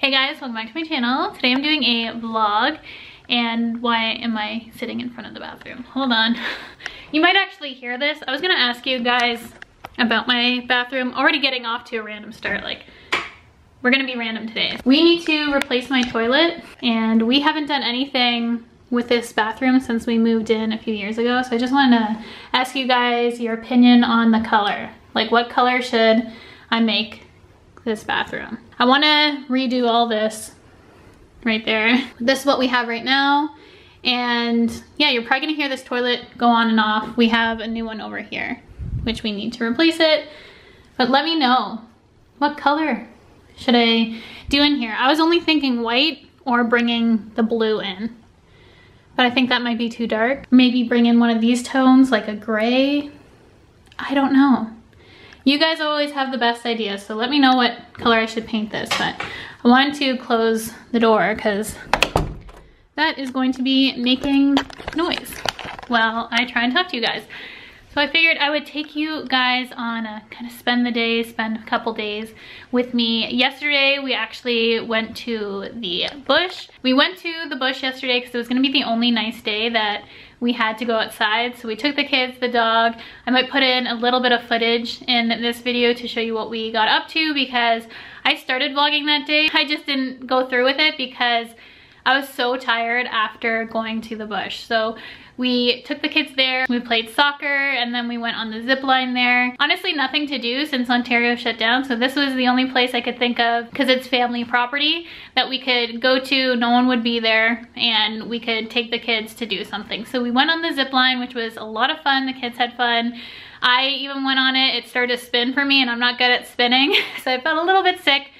Hey guys, welcome back to my channel. Today I'm doing a vlog and why am I sitting in front of the bathroom? Hold on. You might actually hear this. I was gonna ask you guys about my bathroom. Already getting off to a random start, like we're gonna be random today. We need to replace my toilet and we haven't done anything with this bathroom since we moved in a few years ago. So I just wanted to ask you guys your opinion on the color. Like what color should I make this bathroom? I wanna redo all this right there. This is what we have right now. And yeah, you're probably gonna hear this toilet go on and off. We have a new one over here, which we need to replace it. But let me know, what color should I do in here? I was only thinking white or bringing the blue in. But I think that might be too dark. Maybe bring in one of these tones, like a gray. I don't know. You guys always have the best ideas, so let me know what color I should paint this. But I wanted to close the door because that is going to be making noise while I try and talk to you guys. So I figured I would take you guys on a kind of spend the day, spend a couple days with me. Yesterday, we actually went to the bush. We went to the bush yesterday because it was gonna be the only nice day that we had to go outside. So we took the kids, the dog. I might put in a little bit of footage in this video to show you what we got up to because I started vlogging that day. I just didn't go through with it because I was so tired after going to the bush. So we took the kids there, we played soccer, and then we went on the zip line there. Honestly, nothing to do since Ontario shut down, so this was the only place I could think of, because it's family property, that we could go to, no one would be there, and we could take the kids to do something. So we went on the zip line, which was a lot of fun, the kids had fun. I even went on it, it started to spin for me, and I'm not good at spinning, so I felt a little bit sick,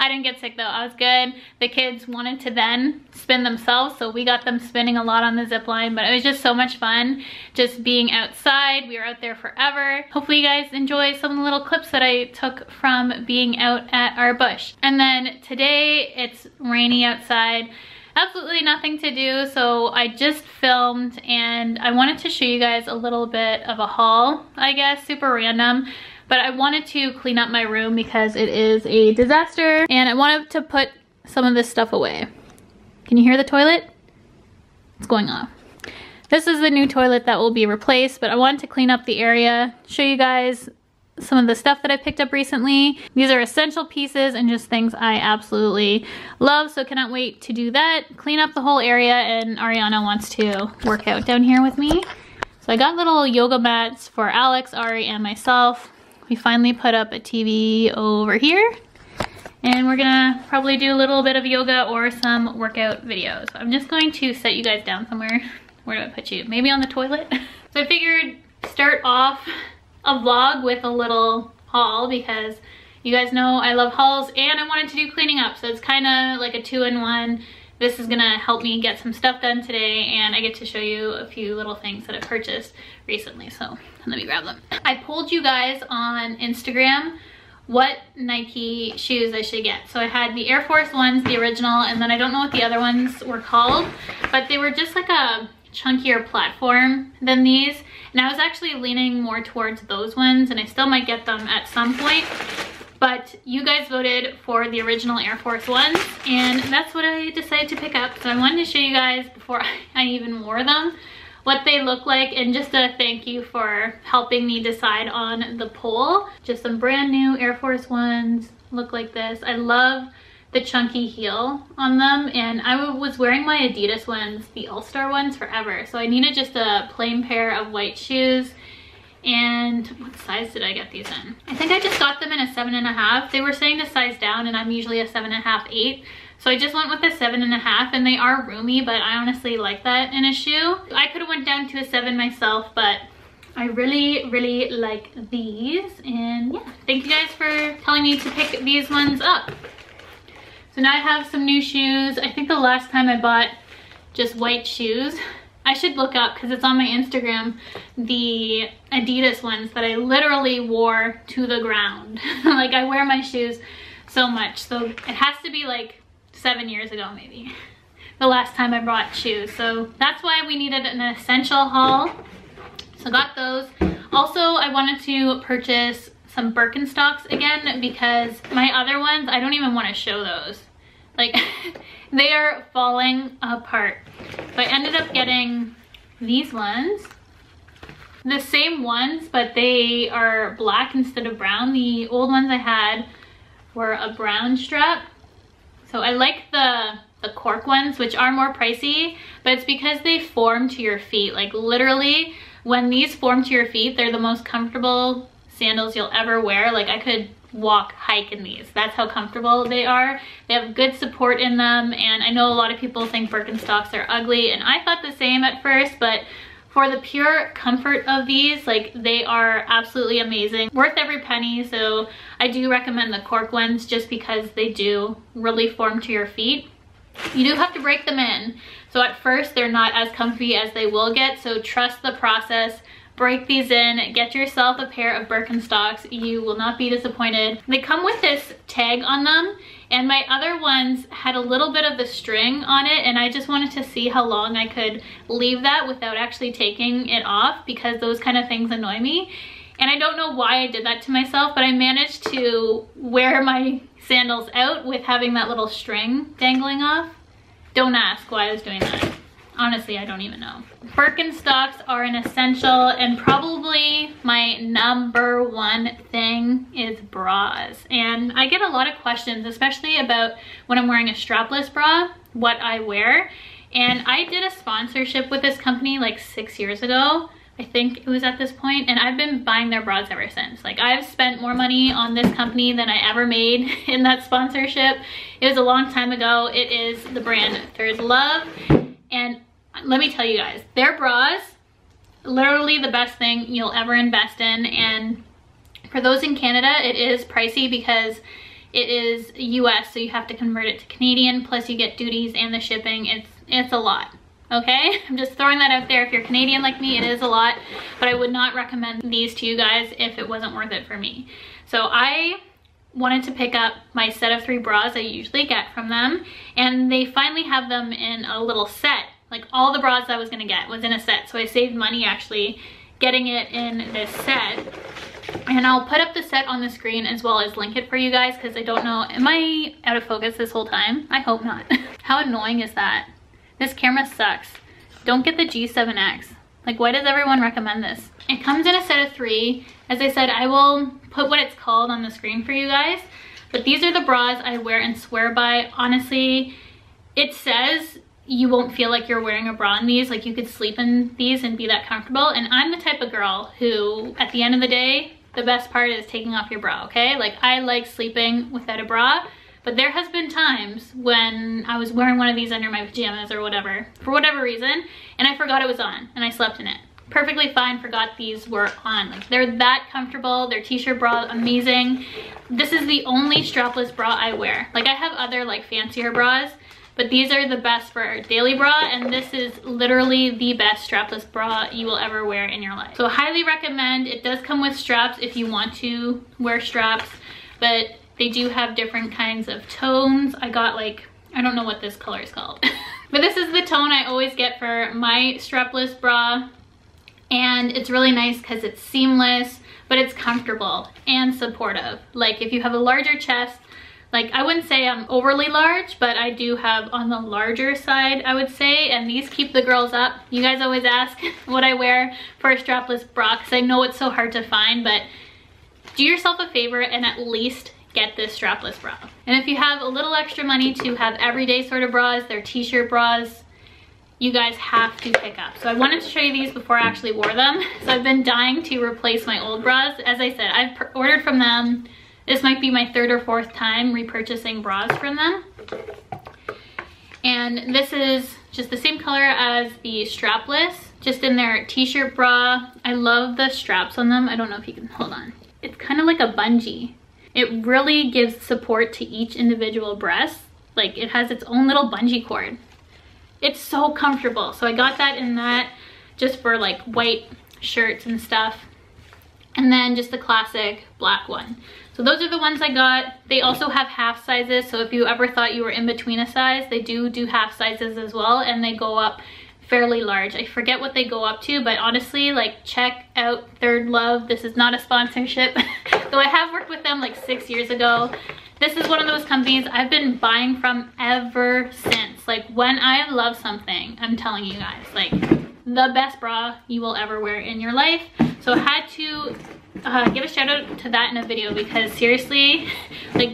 I didn't get sick though, I was good. The kids wanted to then spin themselves, so we got them spinning a lot on the zip line, but it was just so much fun just being outside. We were out there forever. Hopefully you guys enjoy some of the little clips that I took from being out at our bush. And then today it's rainy outside absolutely nothing to do so I just filmed and I wanted to show you guys a little bit of a haul I guess super random but I wanted to clean up my room because it is a disaster and I wanted to put some of this stuff away. Can you hear the toilet? It's going off. This is the new toilet that will be replaced, but I wanted to clean up the area, show you guys some of the stuff that I picked up recently. These are essential pieces and just things I absolutely love, so cannot wait to do that. Clean up the whole area, and Ariana wants to work out down here with me. So I got little yoga mats for Alex, Ari, and myself we finally put up a TV over here and we're gonna probably do a little bit of yoga or some workout videos. I'm just going to set you guys down somewhere. Where do I put you? Maybe on the toilet? so I figured start off a vlog with a little haul because you guys know I love hauls and I wanted to do cleaning up. So it's kind of like a two-in-one. This is gonna help me get some stuff done today and I get to show you a few little things that I purchased recently. So let me grab them. I pulled you guys on Instagram what Nike shoes I should get. So I had the Air Force ones, the original, and then I don't know what the other ones were called, but they were just like a chunkier platform than these. And I was actually leaning more towards those ones, and I still might get them at some point. But you guys voted for the original Air Force ones, and that's what I decided to pick up. So I wanted to show you guys before I even wore them what they look like and just a thank you for helping me decide on the poll. Just some brand new Air Force Ones look like this. I love the chunky heel on them and I was wearing my Adidas ones, the All-Star ones forever. So I needed just a plain pair of white shoes and what size did I get these in? I think I just got them in a seven and a half. They were saying to size down and I'm usually a seven and a half, eight. So I just went with a seven and a half and they are roomy, but I honestly like that in a shoe. I could have went down to a seven myself, but I really, really like these. And yeah, thank you guys for telling me to pick these ones up. So now I have some new shoes. I think the last time I bought just white shoes, I should look up because it's on my Instagram, the Adidas ones that I literally wore to the ground. like I wear my shoes so much. So it has to be like seven years ago maybe the last time I brought shoes so that's why we needed an essential haul so got those also I wanted to purchase some Birkenstocks again because my other ones I don't even want to show those Like, they are falling apart. I ended up getting these ones. The same ones, but they are black instead of brown. The old ones I had were a brown strap. So I like the, the cork ones, which are more pricey, but it's because they form to your feet. Like literally, when these form to your feet, they're the most comfortable sandals you'll ever wear. Like I could walk, hike in these. That's how comfortable they are. They have good support in them, and I know a lot of people think Birkenstocks are ugly, and I thought the same at first, but for the pure comfort of these, like they are absolutely amazing. Worth every penny, so I do recommend the cork ones just because they do really form to your feet. You do have to break them in. So at first they're not as comfy as they will get, so trust the process break these in, get yourself a pair of Birkenstocks. You will not be disappointed. They come with this tag on them and my other ones had a little bit of the string on it and I just wanted to see how long I could leave that without actually taking it off because those kind of things annoy me. And I don't know why I did that to myself, but I managed to wear my sandals out with having that little string dangling off. Don't ask why I was doing that. Honestly, I don't even know. Birkenstocks are an essential and probably my number one thing is bras. And I get a lot of questions, especially about when I'm wearing a strapless bra, what I wear. And I did a sponsorship with this company like six years ago. I think it was at this point, and I've been buying their bras ever since. Like I've spent more money on this company than I ever made in that sponsorship. It was a long time ago. It is the brand ThirdLove and let me tell you guys, their bras, literally the best thing you'll ever invest in. And for those in Canada, it is pricey because it is US, so you have to convert it to Canadian, plus you get duties and the shipping. It's, it's a lot okay? I'm just throwing that out there. If you're Canadian like me, it is a lot, but I would not recommend these to you guys if it wasn't worth it for me. So I wanted to pick up my set of three bras I usually get from them, and they finally have them in a little set like all the bras I was gonna get was in a set. So I saved money actually getting it in this set. And I'll put up the set on the screen as well as link it for you guys because I don't know, am I out of focus this whole time? I hope not. How annoying is that? This camera sucks. Don't get the G7X. Like why does everyone recommend this? It comes in a set of three. As I said, I will put what it's called on the screen for you guys. But these are the bras I wear and swear by. Honestly, it says you won't feel like you're wearing a bra in these. Like you could sleep in these and be that comfortable. And I'm the type of girl who, at the end of the day, the best part is taking off your bra, okay? Like I like sleeping without a bra, but there has been times when I was wearing one of these under my pajamas or whatever, for whatever reason, and I forgot it was on and I slept in it. Perfectly fine, forgot these were on. Like they're that comfortable, their t-shirt bra, amazing. This is the only strapless bra I wear. Like I have other like fancier bras, but these are the best for our daily bra and this is literally the best strapless bra you will ever wear in your life. So highly recommend. It does come with straps if you want to wear straps, but they do have different kinds of tones. I got like, I don't know what this color is called. but this is the tone I always get for my strapless bra. And it's really nice because it's seamless, but it's comfortable and supportive. Like if you have a larger chest, like I wouldn't say I'm overly large, but I do have on the larger side, I would say, and these keep the girls up. You guys always ask what I wear for a strapless bra because I know it's so hard to find, but do yourself a favor and at least get this strapless bra. And if you have a little extra money to have everyday sort of bras, they're t-shirt bras, you guys have to pick up. So I wanted to show you these before I actually wore them. So I've been dying to replace my old bras. As I said, I've ordered from them this might be my third or fourth time repurchasing bras from them. And this is just the same color as the strapless, just in their t-shirt bra. I love the straps on them. I don't know if you can, hold on. It's kind of like a bungee. It really gives support to each individual breast. Like it has its own little bungee cord. It's so comfortable. So I got that in that just for like white shirts and stuff. And then just the classic black one. So those are the ones I got. They also have half sizes. So if you ever thought you were in between a size, they do do half sizes as well. And they go up fairly large. I forget what they go up to, but honestly, like check out ThirdLove. This is not a sponsorship. Though I have worked with them like six years ago. This is one of those companies I've been buying from ever since. Like when I love something, I'm telling you guys, like the best bra you will ever wear in your life. So I had to uh, give a shout out to that in a video because seriously, like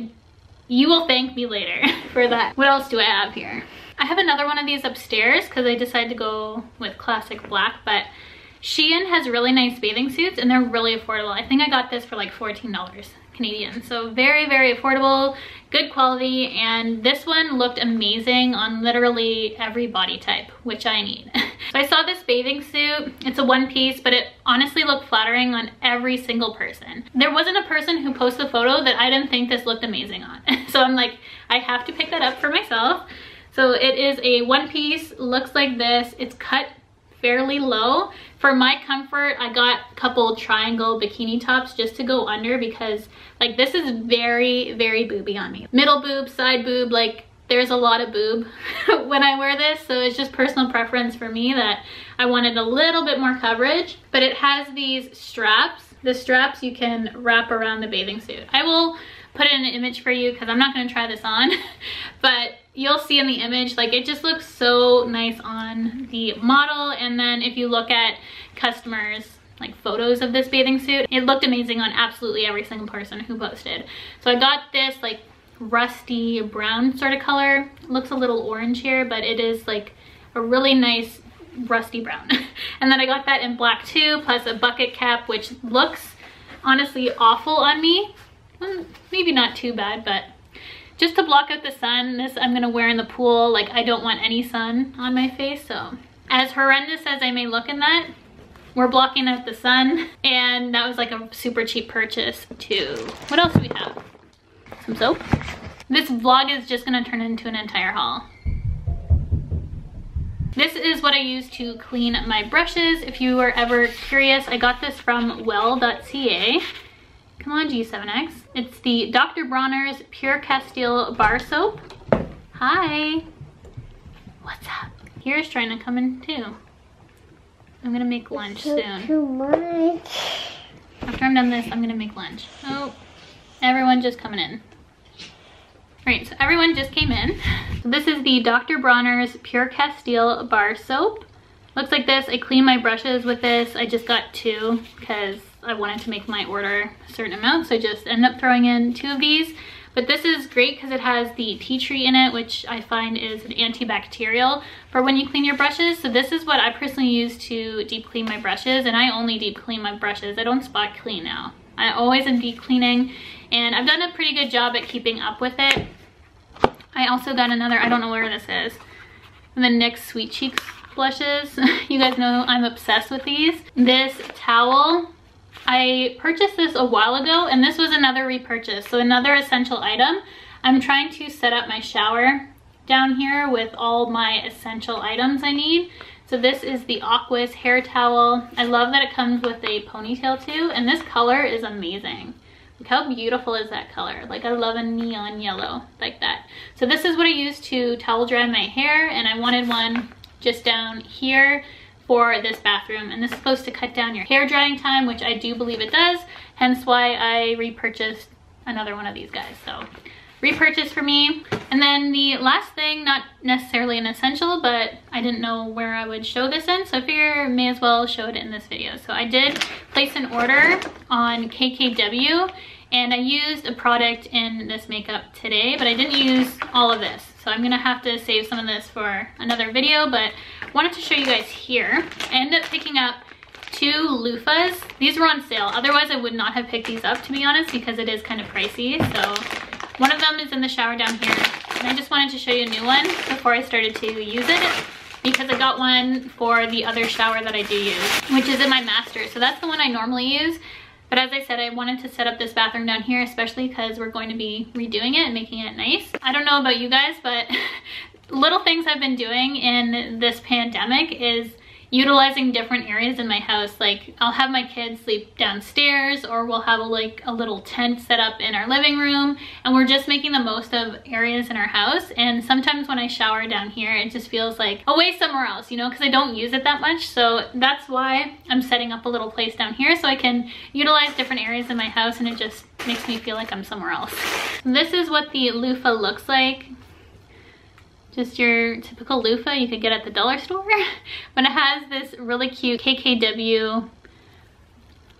you will thank me later for that. What else do I have here? I have another one of these upstairs because I decided to go with classic black, but Shein has really nice bathing suits and they're really affordable. I think I got this for like $14 Canadian. So very, very affordable, good quality, and this one looked amazing on literally every body type, which I need. so I saw this bathing suit. It's a one piece, but it honestly looked flattering on every single person. There wasn't a person who posted a photo that I didn't think this looked amazing on. so I'm like, I have to pick that up for myself. So it is a one piece, looks like this. It's cut fairly low. For my comfort, I got a couple triangle bikini tops just to go under because like this is very, very booby on me. Middle boob, side boob, like there's a lot of boob when I wear this. So it's just personal preference for me that I wanted a little bit more coverage. But it has these straps. The straps you can wrap around the bathing suit. I will put in an image for you because I'm not going to try this on. but you'll see in the image, like it just looks so nice on the model. And then if you look at customers like photos of this bathing suit, it looked amazing on absolutely every single person who posted. So I got this like rusty brown sort of color. It looks a little orange here, but it is like a really nice rusty brown. and then I got that in black too, plus a bucket cap, which looks honestly awful on me. Maybe not too bad, but just to block out the sun. This I'm gonna wear in the pool. Like I don't want any sun on my face, so. As horrendous as I may look in that, we're blocking out the sun. And that was like a super cheap purchase too. What else do we have? Some soap. This vlog is just gonna turn into an entire haul. This is what I use to clean my brushes. If you are ever curious, I got this from well.ca. Come G7X. It's the Dr. Bronner's Pure Castile Bar Soap. Hi. What's up? Here's trying to come in too. I'm gonna make lunch so soon. Too much. After I'm done this, I'm gonna make lunch. Oh, everyone just coming in. Right, so everyone just came in. So this is the Dr. Bronner's Pure Castile Bar Soap. Looks like this. I clean my brushes with this. I just got two because I wanted to make my order a certain amount. So I just ended up throwing in two of these. But this is great because it has the tea tree in it, which I find is an antibacterial for when you clean your brushes. So this is what I personally use to deep clean my brushes. And I only deep clean my brushes. I don't spot clean now. I always am deep cleaning and I've done a pretty good job at keeping up with it. I also got another, I don't know where this is, the NYX Sweet Cheeks blushes. you guys know I'm obsessed with these. This towel I purchased this a while ago and this was another repurchase. So another essential item. I'm trying to set up my shower down here with all my essential items I need. So this is the Aquis hair towel. I love that it comes with a ponytail too. And this color is amazing. Look how beautiful is that color. Like I love a neon yellow like that. So this is what I use to towel dry my hair and I wanted one just down here for this bathroom and this is supposed to cut down your hair drying time which I do believe it does hence why I repurchased another one of these guys so. Repurchase for me. And then the last thing not necessarily an essential but I didn't know where I would show this in so I figure may as well show it in this video. So I did place an order on KKW and I used a product in this makeup today but I didn't use all of this so I'm gonna have to save some of this for another video but wanted to show you guys here. I ended up picking up two loofahs. These were on sale. Otherwise, I would not have picked these up, to be honest, because it is kind of pricey. So one of them is in the shower down here. And I just wanted to show you a new one before I started to use it because I got one for the other shower that I do use, which is in my master. So that's the one I normally use. But as I said, I wanted to set up this bathroom down here, especially because we're going to be redoing it and making it nice. I don't know about you guys, but little things I've been doing in this pandemic is utilizing different areas in my house. Like I'll have my kids sleep downstairs or we'll have a, like a little tent set up in our living room and we're just making the most of areas in our house. And sometimes when I shower down here, it just feels like away somewhere else, you know, because I don't use it that much. So that's why I'm setting up a little place down here so I can utilize different areas in my house and it just makes me feel like I'm somewhere else. This is what the loofah looks like just your typical loofah you could get at the dollar store. but it has this really cute KKW,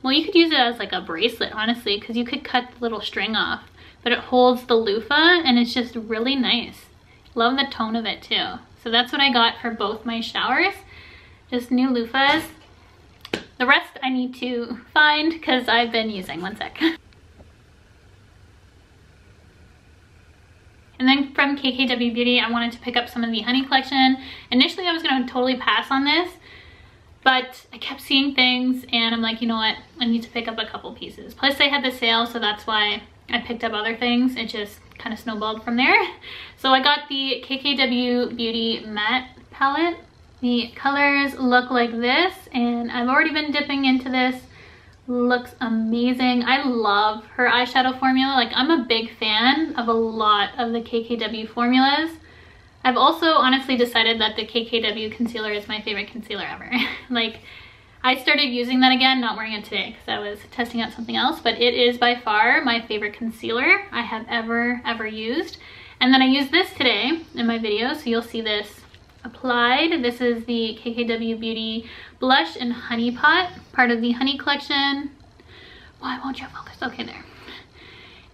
well you could use it as like a bracelet honestly because you could cut the little string off. But it holds the loofah and it's just really nice. Love the tone of it too. So that's what I got for both my showers. Just new loofahs. The rest I need to find because I've been using, one sec. And then from KKW Beauty, I wanted to pick up some of the honey collection. Initially, I was gonna totally pass on this, but I kept seeing things and I'm like, you know what? I need to pick up a couple pieces. Plus they had the sale, so that's why I picked up other things. It just kind of snowballed from there. So I got the KKW Beauty Matte Palette. The colors look like this and I've already been dipping into this looks amazing. I love her eyeshadow formula. Like I'm a big fan of a lot of the KKW formulas. I've also honestly decided that the KKW concealer is my favorite concealer ever. like I started using that again, not wearing it today because I was testing out something else, but it is by far my favorite concealer I have ever, ever used. And then I used this today in my video, so you'll see this applied. This is the KKW Beauty Blush in Honey Pot, part of the Honey collection. Why won't you focus? Okay, there.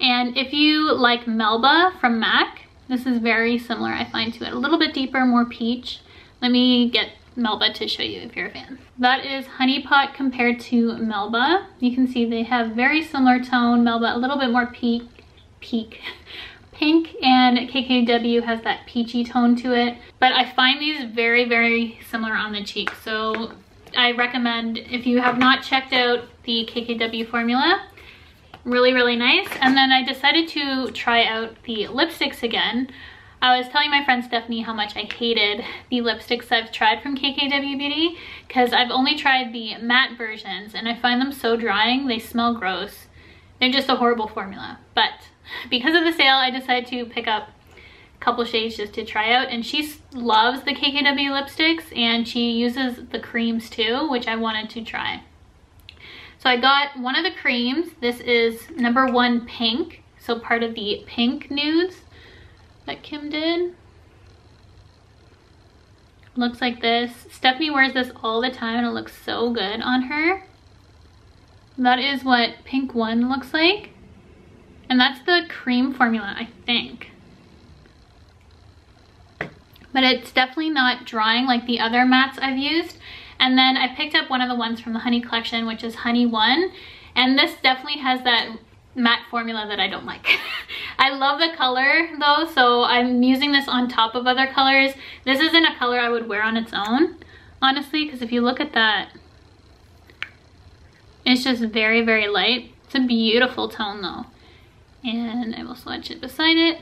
And if you like Melba from MAC, this is very similar, I find, to it. A little bit deeper, more peach. Let me get Melba to show you if you're a fan. That is Honey Pot compared to Melba. You can see they have very similar tone. Melba a little bit more peak, peak, pink and KKW has that peachy tone to it. But I find these very, very similar on the cheek. So I recommend if you have not checked out the KKW formula, really, really nice. And then I decided to try out the lipsticks again. I was telling my friend Stephanie how much I hated the lipsticks I've tried from KKW Beauty because I've only tried the matte versions and I find them so drying, they smell gross. They're just a horrible formula. But because of the sale, I decided to pick up a couple shades just to try out. And she loves the KKW lipsticks and she uses the creams too, which I wanted to try. So I got one of the creams. This is number one pink. So part of the pink nudes that Kim did. Looks like this. Stephanie wears this all the time and it looks so good on her. That is what pink one looks like. And that's the cream formula, I think. But it's definitely not drying like the other mattes I've used. And then I picked up one of the ones from the Honey collection, which is Honey 1. And this definitely has that matte formula that I don't like. I love the color though, so I'm using this on top of other colors. This isn't a color I would wear on its own, honestly, because if you look at that, it's just very, very light. It's a beautiful tone though and I will swatch it beside it.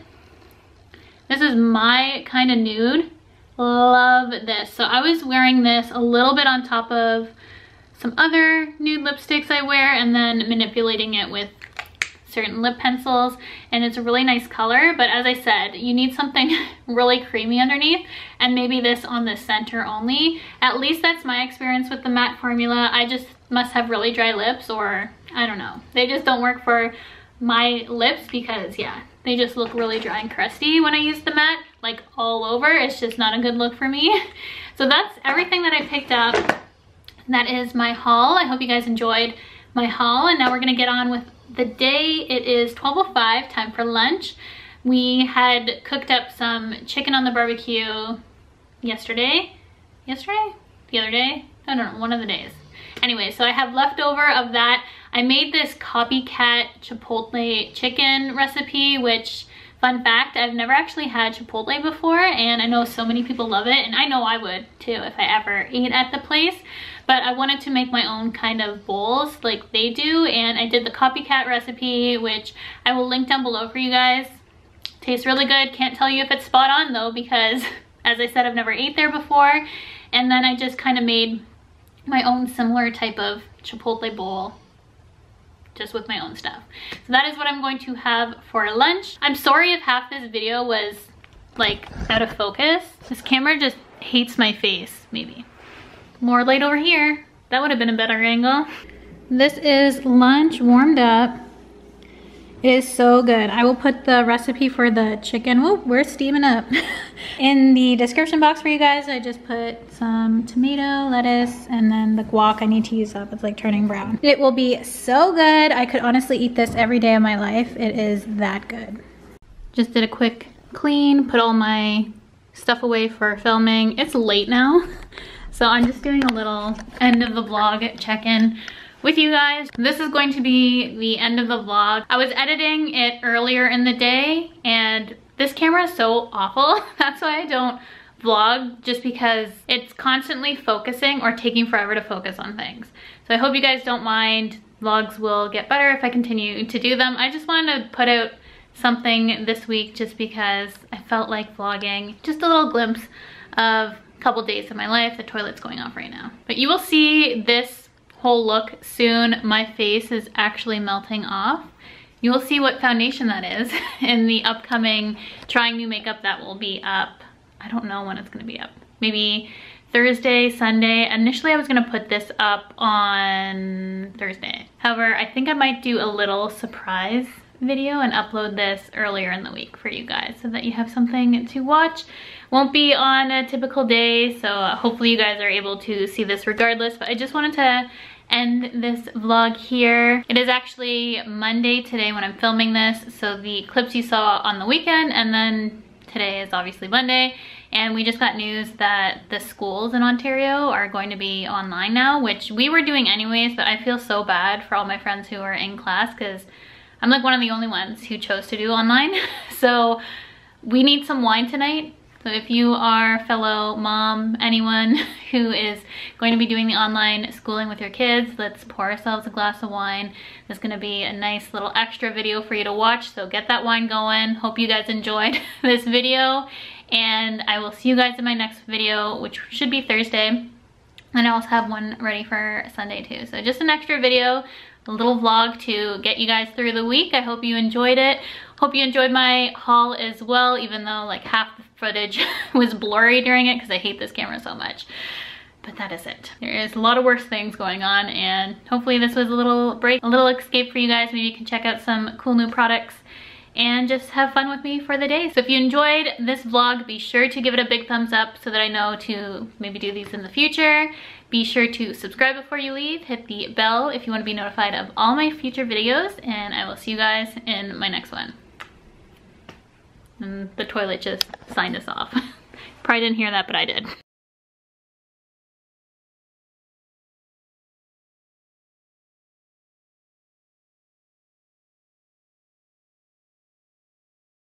This is my kind of nude. Love this. So I was wearing this a little bit on top of some other nude lipsticks I wear and then manipulating it with certain lip pencils and it's a really nice color but as I said you need something really creamy underneath and maybe this on the center only at least that's my experience with the matte formula I just must have really dry lips or I don't know they just don't work for my lips because yeah, they just look really dry and crusty when I use the matte, like all over. It's just not a good look for me. So that's everything that I picked up. That is my haul. I hope you guys enjoyed my haul. And now we're gonna get on with the day. It is 12.05, time for lunch. We had cooked up some chicken on the barbecue yesterday. Yesterday? The other day? I don't know, one of the days. Anyway, so I have leftover of that. I made this copycat chipotle chicken recipe, which fun fact, I've never actually had chipotle before and I know so many people love it and I know I would too if I ever ate at the place. But I wanted to make my own kind of bowls like they do and I did the copycat recipe, which I will link down below for you guys. Tastes really good. Can't tell you if it's spot on though because as I said, I've never ate there before. And then I just kind of made my own similar type of Chipotle bowl just with my own stuff. So that is what I'm going to have for lunch. I'm sorry if half this video was like out of focus. This camera just hates my face, maybe. More light over here. That would have been a better angle. This is lunch warmed up. It is so good. I will put the recipe for the chicken, whoop, we're steaming up, in the description box for you guys. I just put some tomato, lettuce, and then the guac I need to use up. It's like turning brown. It will be so good. I could honestly eat this every day of my life. It is that good. Just did a quick clean, put all my stuff away for filming. It's late now, so I'm just doing a little end of the vlog check-in with you guys. This is going to be the end of the vlog. I was editing it earlier in the day and this camera is so awful. That's why I don't vlog just because it's constantly focusing or taking forever to focus on things. So I hope you guys don't mind. Vlogs will get better if I continue to do them. I just wanted to put out something this week just because I felt like vlogging. Just a little glimpse of a couple days of my life. The toilet's going off right now. But you will see this whole look soon. My face is actually melting off. You will see what foundation that is in the upcoming trying new makeup that will be up. I don't know when it's gonna be up. Maybe Thursday, Sunday. Initially, I was gonna put this up on Thursday. However, I think I might do a little surprise video and upload this earlier in the week for you guys so that you have something to watch. Won't be on a typical day, so hopefully you guys are able to see this regardless, but I just wanted to end this vlog here. It is actually Monday today when I'm filming this, so the clips you saw on the weekend and then today is obviously Monday and we just got news that the schools in Ontario are going to be online now, which we were doing anyways, but I feel so bad for all my friends who are in class because I'm like one of the only ones who chose to do online. so we need some wine tonight. So if you are fellow mom, anyone who is going to be doing the online schooling with your kids, let's pour ourselves a glass of wine. There's gonna be a nice little extra video for you to watch, so get that wine going. Hope you guys enjoyed this video, and I will see you guys in my next video, which should be Thursday. And I also have one ready for Sunday too. So just an extra video a little vlog to get you guys through the week. I hope you enjoyed it. Hope you enjoyed my haul as well, even though like half the footage was blurry during it because I hate this camera so much. But that is it. There is a lot of worse things going on and hopefully this was a little break, a little escape for you guys. Maybe you can check out some cool new products and just have fun with me for the day. So if you enjoyed this vlog, be sure to give it a big thumbs up so that I know to maybe do these in the future. Be sure to subscribe before you leave. Hit the bell if you want to be notified of all my future videos. And I will see you guys in my next one. And the toilet just signed us off. Probably didn't hear that, but I did.